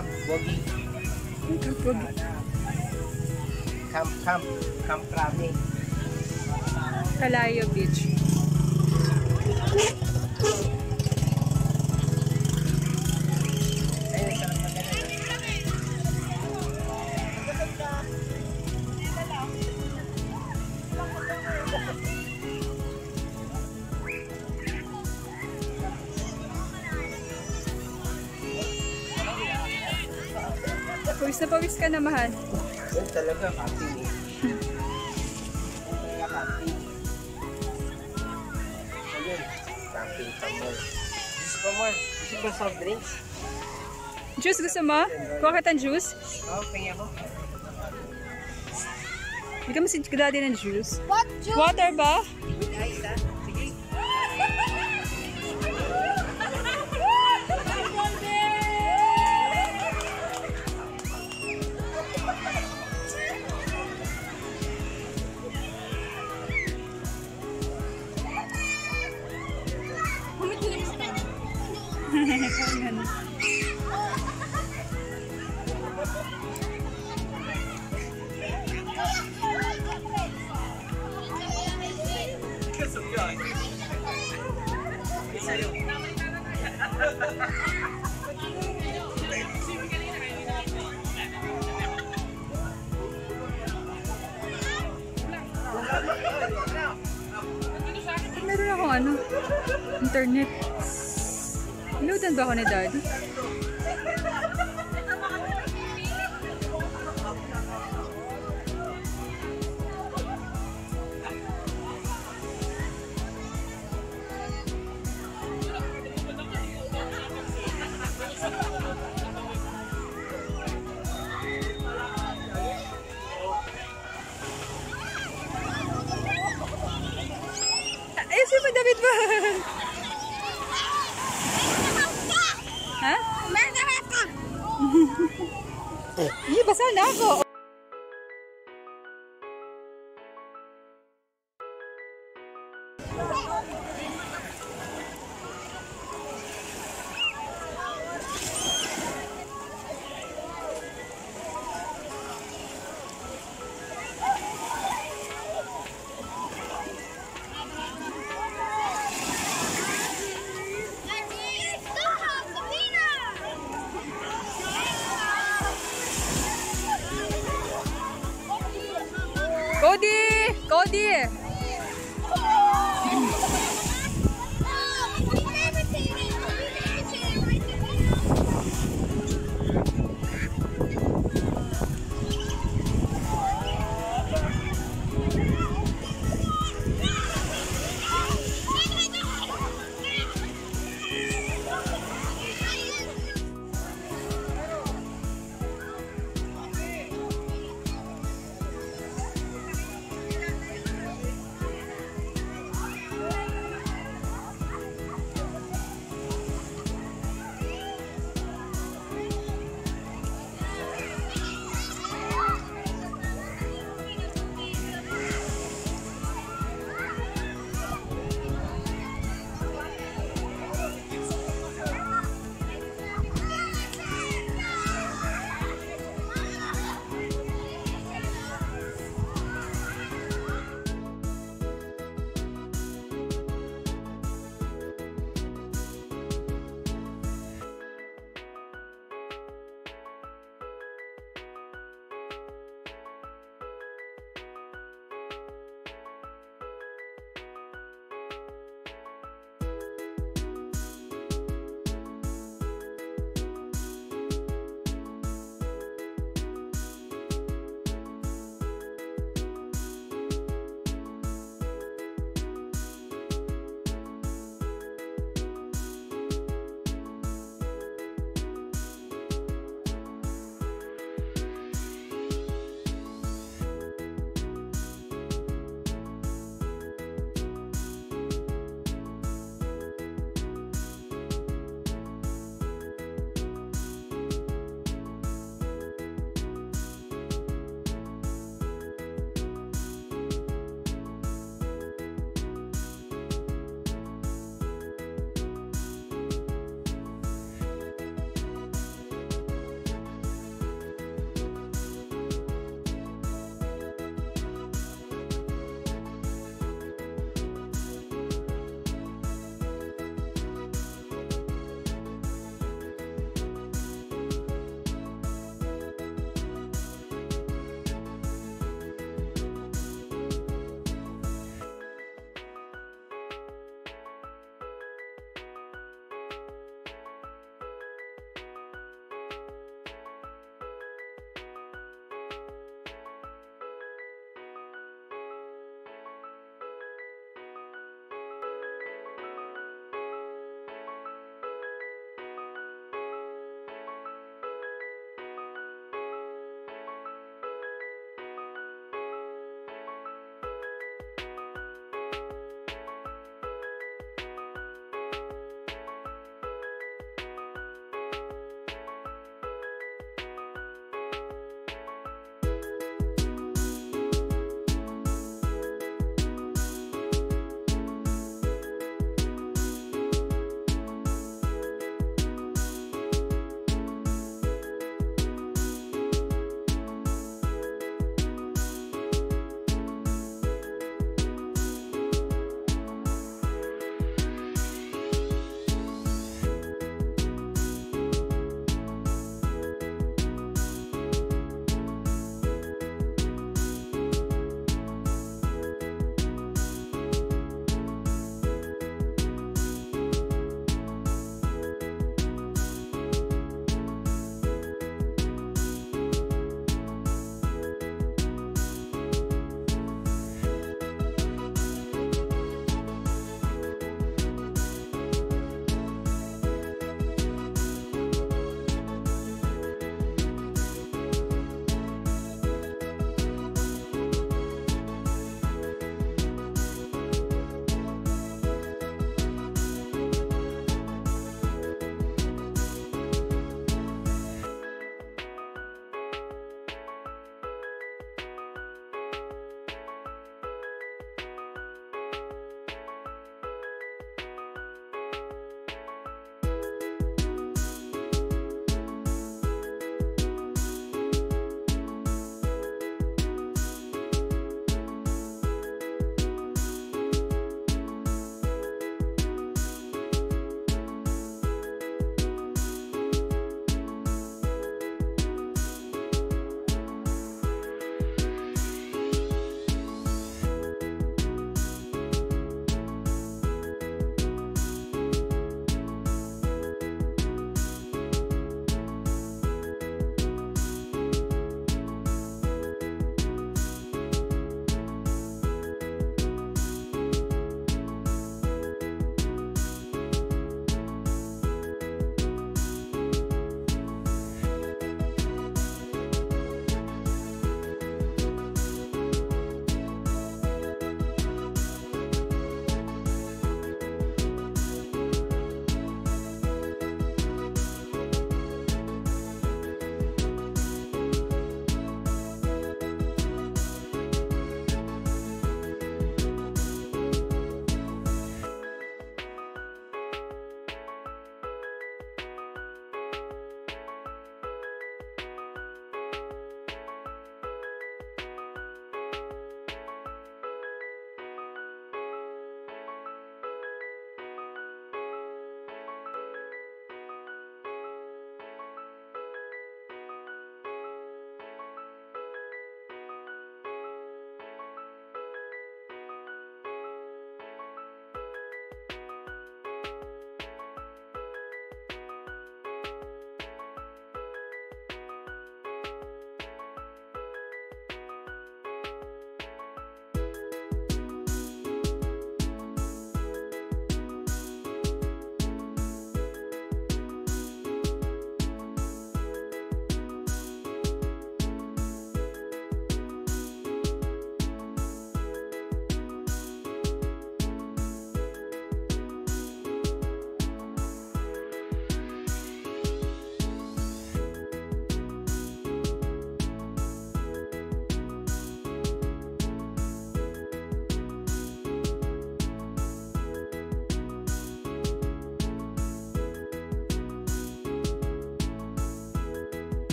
Camp Bogi. Camp, camp, camp Rami. Kalayo Beach. Pawis na pawis ka na, mahal. Yun talaga, camping eh. Talaga camping. Ayun, camping pa more. Gusto pa more. Gusto ba soft drinks? Juice gusto mo? Kuha kita ng juice? Oo, kaya mo. Bigyan mo si daddy ng juice. What juice? Water ba? With ice Sige. Meron akong ano, internet. Loadan ba ako ni daddy? Eh, si Hindi, basa na ako.